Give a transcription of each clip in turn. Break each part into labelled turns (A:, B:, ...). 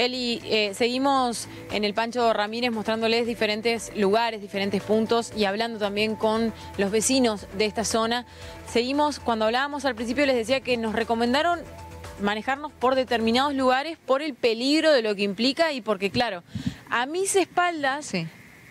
A: Eli, eh, seguimos en el Pancho Ramírez mostrándoles diferentes lugares, diferentes puntos y hablando también con los vecinos de esta zona. Seguimos, cuando hablábamos al principio les decía que nos recomendaron manejarnos por determinados lugares por el peligro de lo que implica y porque, claro, a mis espaldas
B: Sí.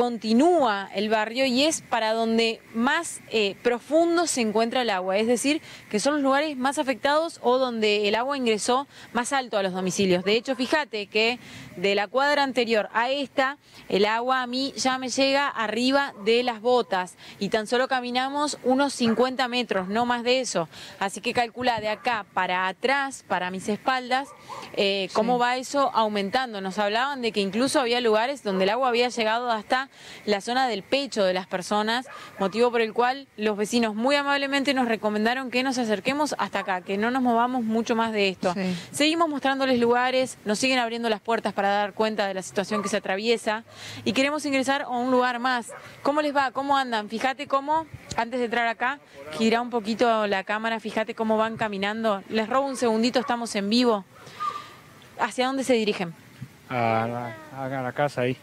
A: Continúa el barrio y es para donde más eh, profundo se encuentra el agua, es decir, que son los lugares más afectados o donde el agua ingresó más alto a los domicilios. De hecho, fíjate que de la cuadra anterior a esta, el agua a mí ya me llega arriba de las botas y tan solo caminamos unos 50 metros, no más de eso. Así que calcula de acá para atrás, para mis espaldas, eh, cómo va eso aumentando. Nos hablaban de que incluso había lugares donde el agua había llegado hasta la zona del pecho de las personas, motivo por el cual los vecinos muy amablemente nos recomendaron que nos acerquemos hasta acá, que no nos movamos mucho más de esto.
B: Sí.
A: Seguimos mostrándoles lugares, nos siguen abriendo las puertas para dar cuenta de la situación que se atraviesa y queremos ingresar a un lugar más. ¿Cómo les va? ¿Cómo andan? Fíjate cómo, antes de entrar acá, gira un poquito la cámara, fíjate cómo van caminando. Les robo un segundito, estamos en vivo. ¿Hacia dónde se dirigen?
C: a la, a la casa ahí.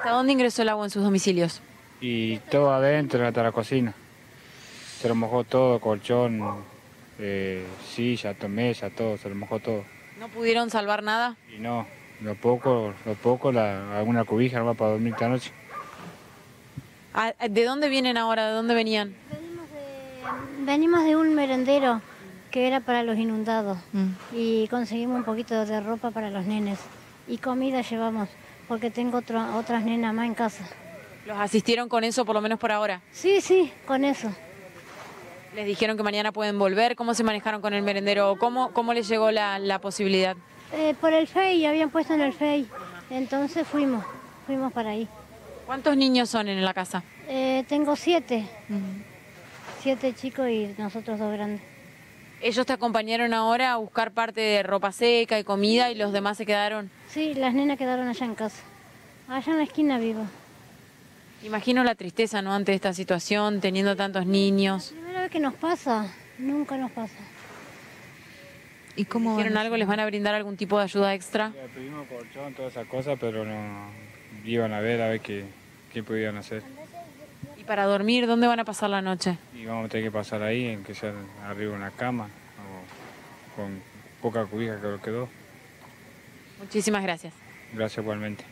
A: ¿Hasta dónde ingresó el agua en sus domicilios?
C: Y todo adentro, hasta la cocina. Se lo mojó todo, colchón, eh, silla, mesa, todo, se lo mojó todo.
A: ¿No pudieron salvar nada?
C: Y no, lo poco, lo poco, la, alguna cubija nomás para dormir esta noche.
A: Ah, ¿De dónde vienen ahora? ¿De dónde venían?
D: Venimos de, venimos de un merendero que era para los inundados
B: Mm.
D: y conseguimos un poquito de ropa para los nenes y comida llevamos porque tengo otro- otras nenas más en casa.
A: ¿Los asistieron con eso por lo menos por ahora?
D: Sí, sí, con eso.
A: ¿Les dijeron que mañana pueden volver? ¿Cómo se manejaron con el merendero? ¿Cómo, cómo les llegó la, la posibilidad?
D: Eh, por el FEI, habían puesto en el FEI, entonces fuimos, fuimos para ahí.
A: ¿Cuántos niños son en la casa?
D: Eh, tengo siete, siete chicos y nosotros dos grandes.
A: Ellos te acompañaron ahora a buscar parte de ropa seca y comida y los demás se quedaron.
D: Sí, las nenas quedaron allá en casa. Allá en la esquina vivo.
A: Imagino la tristeza, ¿no? Ante esta situación, teniendo tantos niños.
D: Primera vez que nos pasa, nunca nos pasa.
B: ¿Y cómo
A: ¿Hicieron algo? ¿Les van a brindar algún tipo de ayuda extra?
C: Le pedimos colchón, todas esas cosas, pero no iban a ver a ver qué, qué podían hacer.
A: ¿Y para dormir, dónde van a pasar la noche?
C: Y vamos a tener que pasar ahí, en que sea arriba una cama, o con poca cubija que lo quedó.
A: Muchísimas gracias.
C: Gracias igualmente.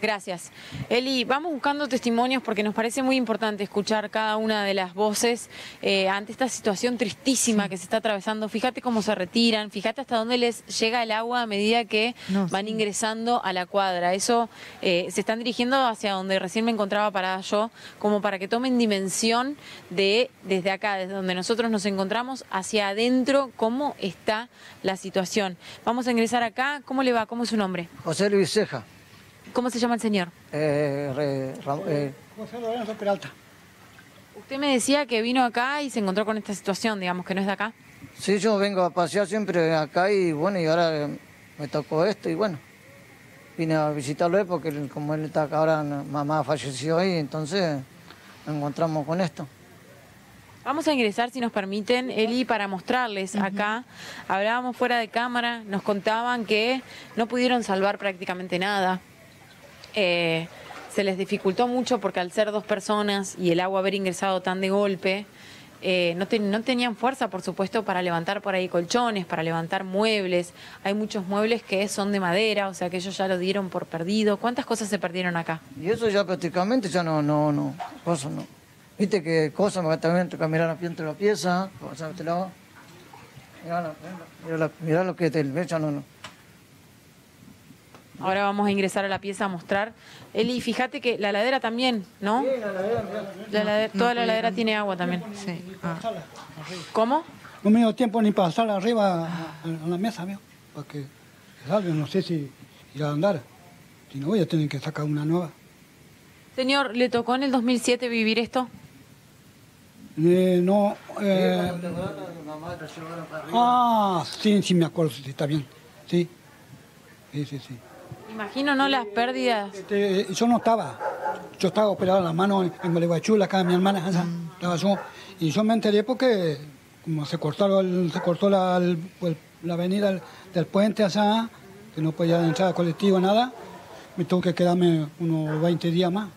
A: Gracias. Eli, vamos buscando testimonios porque nos parece muy importante escuchar cada una de las voces eh, ante esta situación tristísima que se está atravesando. Fíjate cómo se retiran, fíjate hasta dónde les llega el agua a medida que
B: No,
A: van
B: sí.
A: ingresando a la cuadra. Eso eh, se están dirigiendo hacia donde recién me encontraba parada yo, como para que tomen dimensión de desde acá, desde donde nosotros nos encontramos, hacia adentro, cómo está la situación. Vamos a ingresar acá. ¿Cómo le va? ¿Cómo es su nombre?
E: José Luis Ceja,
A: ¿Cómo se llama el señor?
E: eh, re- Ram- eh,
F: José Lorenzo Peralta.
A: Usted me decía que vino acá y se encontró con esta situación, digamos, que no es de acá.
E: sí, yo vengo a pasear siempre acá y bueno, y ahora me tocó esto y bueno, vine a visitarlo él porque como él está acá ahora, mamá falleció y entonces nos encontramos con esto.
A: Vamos a ingresar, si nos permiten, Eli, para mostrarles acá. Hablábamos fuera de cámara, nos contaban que no pudieron salvar prácticamente nada. Eh, se les dificultó mucho porque al ser dos personas y el agua haber ingresado tan de golpe, eh, no, no tenían fuerza, por supuesto, para levantar por ahí colchones, para levantar muebles. Hay muchos muebles que son de madera, o sea que ellos ya lo dieron por perdido. ¿Cuántas cosas se perdieron acá?
E: Y eso ya prácticamente ya no, no, no, cosas no. Viste que cosas me también toca mirar entre la pieza. Mirá, la- mirá mirá lo que te ya no, no.
A: Ahora vamos a ingresar a la pieza a mostrar. Eli, fíjate que la ladera también, ¿no? La ladera- toda la ladera tiene agua también.
B: Sí. Ah.
A: ¿Cómo?
F: No me dio tiempo ni para pasar arriba a, la mesa, ¿vio? Para que salga, no sé si irá a andar. Si no, voy a tener que sacar una nueva.
A: Señor, ¿le tocó en el 2007 vivir esto?
F: Eh, no, eh, ah, sí, sí me acuerdo, sí, está bien. Sí, sí, sí, sí.
A: Imagino, ¿no? Las pérdidas.
F: Este, yo no estaba, yo estaba operado en la mano en Gualeguaychú, acá mi hermana, allá, estaba yo, y yo me enteré porque como se cortó, el- se cortó la, el- la avenida del, del puente allá, que no podía entrar a colectivo, nada, me tuve que quedarme unos 20 días más.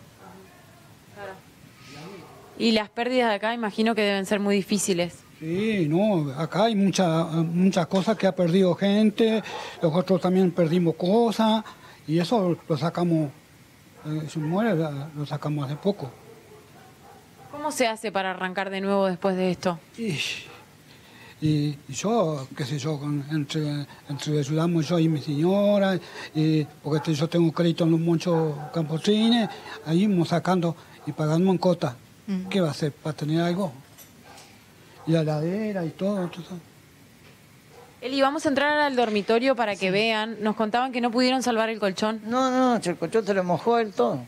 A: Y las pérdidas de acá imagino que deben ser muy difíciles.
F: Sí, no, acá hay mucha- muchas cosas que ha perdido gente, nosotros también perdimos cosas y eso lo sacamos, eh, si muere lo sacamos hace poco.
A: ¿Cómo se hace para arrancar de nuevo después de esto?
F: Y, y- y yo, qué sé yo, con- entre, entre ayudamos yo y mi señora, y, porque te- yo tengo crédito en los muchos camposines, ahí vamos sacando y pagando en cota. ¿Qué va a hacer para tener algo? Y la ladera y todo, todo.
A: Eli, vamos a entrar al dormitorio para que vean. Nos contaban que no pudieron salvar el colchón.
E: No, no, el colchón se le mojó a él todo.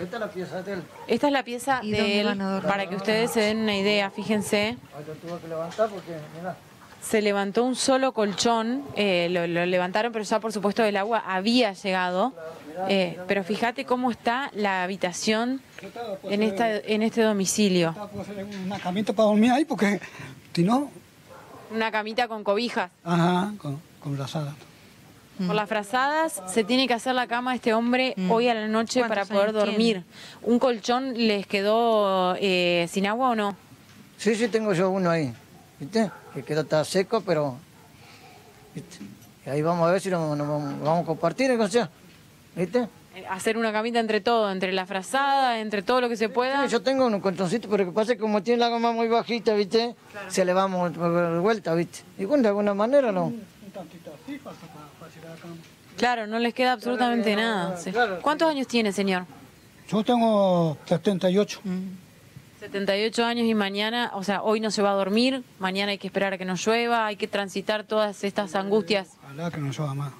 E: Esta es la pieza de él.
A: Esta es la pieza
B: ¿Y
A: de él, para que ustedes se den una idea, fíjense.
E: Lo tuvo que levantar porque, mirá.
A: Se levantó un solo colchón, eh, lo, lo levantaron, pero ya por supuesto el agua había llegado. Eh, pero fíjate cómo está la habitación en, esta, en este domicilio.
F: Una camita para dormir ahí porque si no,
A: Una camita con cobijas.
F: ajá, con, con brazada.
A: Por las frazadas se tiene que hacer la cama a este hombre hoy a la noche para
B: ¿Cuántos
A: poder dormir. ¿Un colchón les quedó eh, sin agua o no?
E: Sí, sí, tengo yo uno ahí. ¿Viste? Que quedó está seco, pero. ¿Viste? Y ahí vamos a ver si nos, nos vamos, vamos a compartir, o sea. ¿Viste?
A: Eh, Hacer una camita entre todo, entre la frazada, entre todo lo que se pueda.
E: Sí, yo tengo un colchoncito, pero lo que pasa es que como tiene la gama muy bajita, ¿viste? Se le vamos de vuelta, ¿viste? Y bueno, de alguna manera no.
A: Claro, no les queda absolutamente nada. sí. ¿Cuántos años tiene, señor?
F: Yo tengo 78.
A: 78 años y mañana, o sea, hoy no se va a dormir, mañana hay que esperar a que no llueva, hay que transitar todas estas angustias.
F: Ojalá que no llueva más.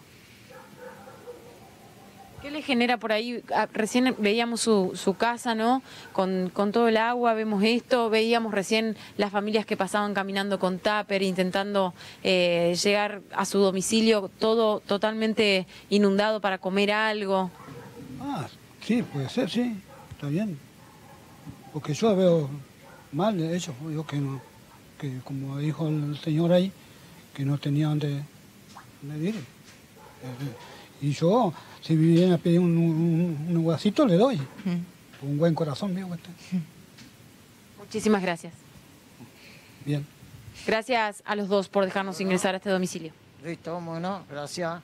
A: ¿Qué le genera por ahí? Ah, Recién veíamos su, casa, ¿no? Con, todo el agua, vemos esto, veíamos recién las familias que pasaban caminando con tupper, intentando eh, llegar a su domicilio, todo totalmente inundado para comer algo.
F: Ah, sí, puede ser, sí, está bien. Porque yo veo mal eso, yo que no, que como dijo el señor ahí, que no tenía dónde, dónde ir. Eh, Y yo, si me vienen a pedir un, un, un le doy. Un buen corazón mío. este.
A: Muchísimas gracias.
F: Bien.
A: Gracias a los dos por dejarnos ingresar a este domicilio.
E: Listo, vamos, ¿no? Gracias.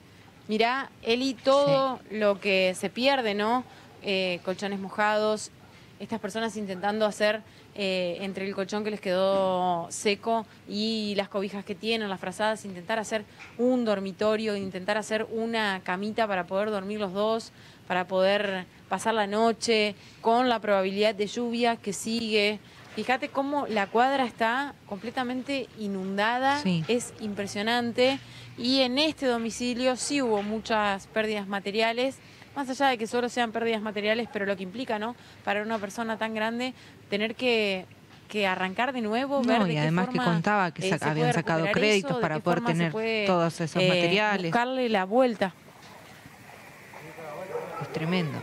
A: Mirá, Eli, todo lo que se pierde, ¿no? Eh, colchones mojados, estas personas intentando hacer eh, entre el colchón que les quedó seco y las cobijas que tienen, las frazadas, intentar hacer un dormitorio, intentar hacer una camita para poder dormir los dos, para poder pasar la noche, con la probabilidad de lluvia que sigue. Fíjate cómo la cuadra está completamente inundada,
B: Sí.
A: es impresionante. Y en este domicilio sí hubo muchas pérdidas materiales, más allá de que solo sean pérdidas materiales, pero lo que implica, ¿no? Para una persona tan grande, tener que, que arrancar de nuevo,
B: No,
A: ver de
B: y
A: qué
B: además que contaba que
A: eh,
B: habían sacado créditos
A: eso,
B: para poder tener
A: puede,
B: todos esos
A: eh,
B: materiales.
A: Buscarle la vuelta.
B: Es tremendo.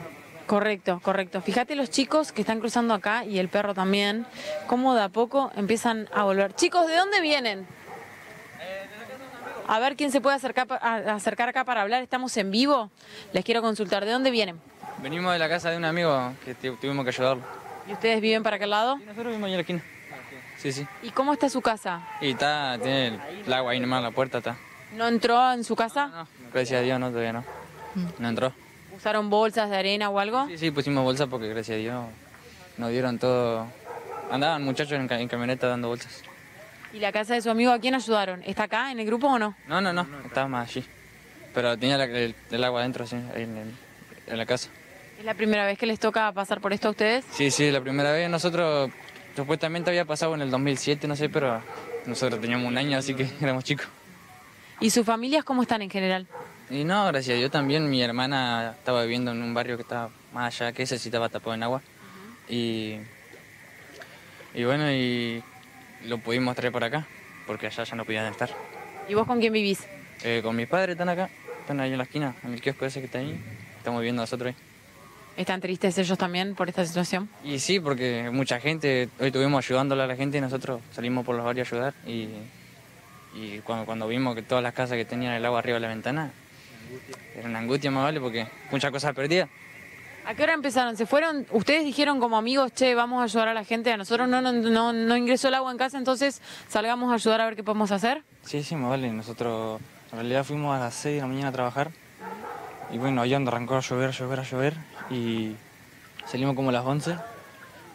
A: Correcto, correcto. Fíjate los chicos que están cruzando acá y el perro también, cómo de a poco empiezan a volver. Chicos, ¿de dónde vienen? A ver quién se puede acercar, acercar acá para hablar. Estamos en vivo. Les quiero consultar. ¿De dónde vienen?
G: Venimos de la casa de un amigo que tu- tuvimos que ayudarlo.
A: ¿Y ustedes viven para aquel lado?
G: Nosotros vivimos en la esquina. Sí, sí.
A: ¿Y cómo está su casa?
G: Y está, tiene el, el agua ahí nomás en la puerta, está.
A: ¿No entró en su casa?
G: No, gracias a Dios no, todavía no. No entró.
A: ¿Usaron bolsas de arena o algo?
G: Sí, sí, pusimos bolsa porque gracias a Dios nos dieron todo. Andaban muchachos en, ca- en camioneta dando bolsas.
A: ¿Y la casa de su amigo a quién ayudaron? ¿Está acá en el grupo o no?
G: No, no, no, estaba más allí. Pero tenía la- el, el agua adentro, sí, ahí en, el- en la casa.
A: ¿Es la primera vez que les toca pasar por esto a ustedes?
G: Sí, sí, la primera vez nosotros supuestamente había pasado en el 2007, no sé, pero nosotros teníamos un año, así que éramos chicos.
A: ¿Y sus familias cómo están en general?
G: Y no, gracias Dios también. Mi hermana estaba viviendo en un barrio que estaba más allá que ese, sí estaba tapado en agua. Y, y bueno, y lo pudimos traer por acá, porque allá ya no podían estar.
A: ¿Y vos con quién vivís?
G: Eh, con mis padres están acá, están ahí en la esquina, en el kiosco ese que está ahí. Estamos viviendo nosotros ahí.
A: ¿Están tristes ellos también por esta situación?
G: Y sí, porque mucha gente, hoy estuvimos ayudándole a la gente y nosotros salimos por los barrios a ayudar. Y, y cuando, cuando vimos que todas las casas que tenían el agua arriba de la ventana, era una angustia más vale porque muchas cosas perdidas.
A: ¿A qué hora empezaron? ¿Se fueron? Ustedes dijeron como amigos, che, vamos a ayudar a la gente. A nosotros no, no, no, no ingresó el agua en casa, entonces salgamos a ayudar a ver qué podemos hacer.
G: Sí, sí, más vale. Nosotros en realidad fuimos a las 6 de la mañana a trabajar y bueno, allá arrancó a llover, a llover, a llover y salimos como a las 11.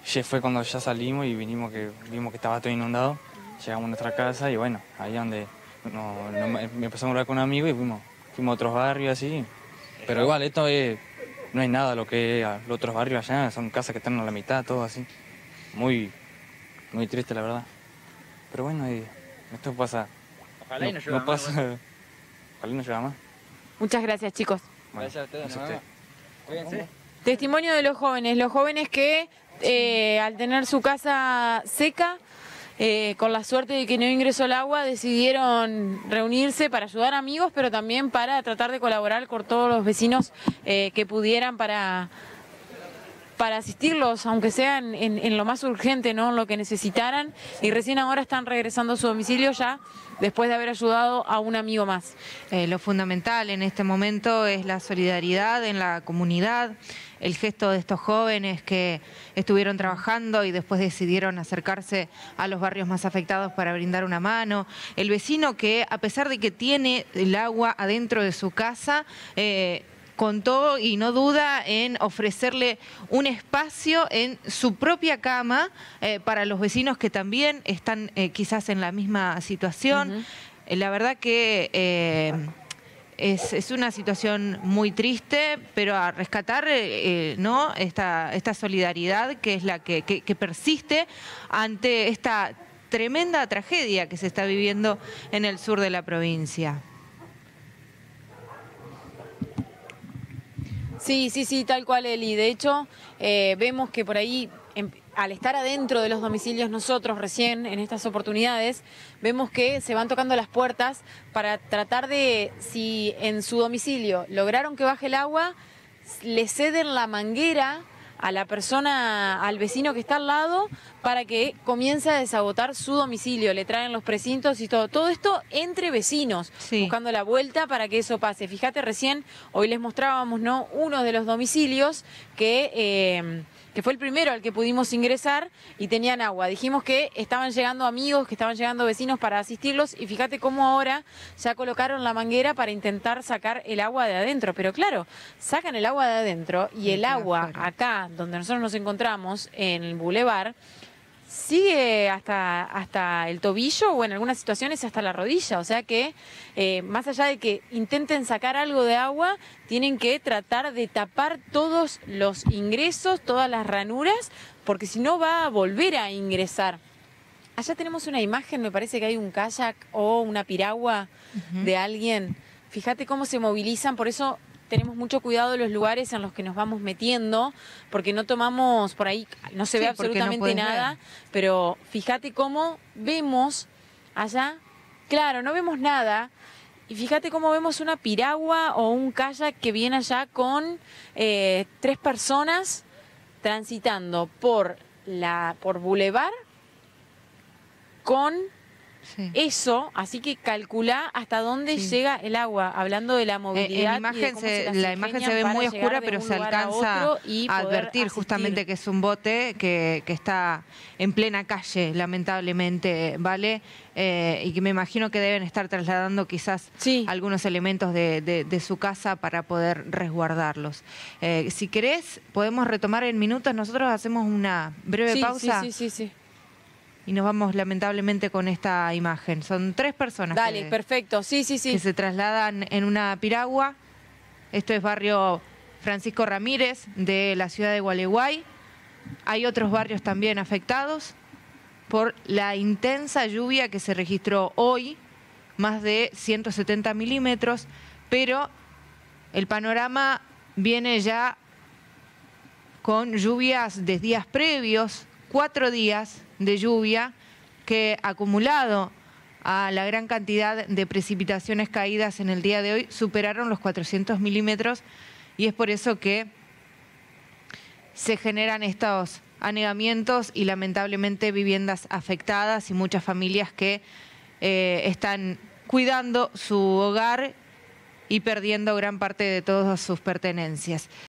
G: Ya fue cuando ya salimos y vinimos que vimos que estaba todo inundado. Llegamos a nuestra casa y bueno, ahí donde no, no- me empezamos a hablar con un amigo y fuimos, fuimos a otros barrios así. Pero igual, esto es, no hay nada lo que es a los otros barrios allá, son casas que están a la mitad, todo así. Muy, muy triste la verdad. Pero bueno, y esto pasa.
C: Ojalá y no
G: no,
C: llueva
G: no
C: más,
G: pasa. Ojalá y no llueva más.
A: Muchas gracias, chicos.
G: Bueno,
C: Gracias a ustedes, más. Cuídense.
A: Testimonio de los jóvenes, los jóvenes que eh, al tener su casa seca, eh, con la suerte de que no ingresó el agua, decidieron reunirse para ayudar amigos, pero también para tratar de colaborar con todos los vecinos eh, que pudieran para, para asistirlos, aunque sea en, lo más urgente, ¿no? Lo que necesitaran. Y recién ahora están regresando a su domicilio ya después de haber ayudado a un amigo más.
B: Eh, lo fundamental en este momento es la solidaridad en la comunidad, el gesto de estos jóvenes que estuvieron trabajando y después decidieron acercarse a los barrios más afectados para brindar una mano, el vecino que a pesar de que tiene el agua adentro de su casa, eh, contó y no duda en ofrecerle un espacio en su propia cama eh, para los vecinos que también están eh, quizás en la misma situación. Eh, La verdad que es, es una situación muy triste, pero a rescatar eh, ¿no? esta, esta solidaridad que es la que, que- que persiste ante esta tremenda tragedia que se está viviendo en el sur de la provincia.
A: Sí, sí, sí, tal cual, Eli. De hecho, eh, vemos que por ahí, em- al estar adentro de los domicilios nosotros recién, en estas oportunidades, vemos que se van tocando las puertas para tratar de, si en su domicilio lograron que baje el agua, le ceden la manguera a la persona, al vecino que está al lado, para que comience a desagotar su domicilio. Le traen los precintos y todo. Todo esto entre vecinos,
B: Sí.
A: buscando la vuelta para que eso pase. Fíjate, recién hoy les mostrábamos ¿no? uno de los domicilios que, eh, que fue el primero al que pudimos ingresar y tenían agua. Dijimos que estaban llegando amigos, que estaban llegando vecinos para asistirlos y fíjate cómo ahora ya colocaron la manguera para intentar sacar el agua de adentro. Pero claro, sacan el agua de adentro y el agua acá, donde nosotros nos encontramos, en el bulevar, sigue hasta, hasta el tobillo o en algunas situaciones hasta la rodilla. O sea que eh, más allá de que intenten sacar algo de agua, tienen que tratar de tapar todos los ingresos, todas las ranuras, porque si no va a volver a ingresar. Allá tenemos una imagen, me parece que hay un kayak o una piragua de alguien. Fíjate cómo se movilizan, por eso tenemos mucho cuidado de los lugares en los que nos vamos metiendo, porque no tomamos por ahí, no se
B: Sí,
A: ve
B: no
A: absolutamente nada,
B: ver.
A: pero fíjate cómo vemos allá, claro, no vemos nada. Y fíjate cómo vemos una piragua o un kayak que viene allá con eh, tres personas transitando por la por Boulevard con
B: Sí.
A: eso, así que calcula hasta dónde
B: Sí.
A: llega el agua, hablando de la movilidad.
B: Eh, en la
A: y de
B: imagen
A: cómo
B: se,
A: las
B: la imagen se
A: ingenian
B: ve muy oscura, pero se
A: a
B: alcanza
A: y
B: a advertir
A: asistir.
B: justamente que es un bote que, que está en plena calle, lamentablemente, ¿vale? Eh, y que me imagino que deben estar trasladando quizás
A: Sí.
B: algunos elementos de, de- de su casa para poder resguardarlos. Eh, si querés, podemos retomar en minutos. Nosotros hacemos una breve pausa
A: sí, sí, sí.
B: Y nos vamos lamentablemente con esta imagen. Son tres personas
A: Dale,
B: que,
A: perfecto. Sí, sí, sí.
B: que se trasladan en una piragua. Esto es barrio Francisco Ramírez de la ciudad de Gualeguay. Hay otros barrios también afectados por la intensa lluvia que se registró hoy, más de 170 milímetros, pero el panorama viene ya con lluvias de días previos, cuatro días de lluvia que acumulado a la gran cantidad de precipitaciones caídas en el día de hoy superaron los 400 milímetros y es por eso que se generan estos anegamientos y lamentablemente viviendas afectadas y muchas familias que eh, están cuidando su hogar y perdiendo gran parte de todas sus pertenencias.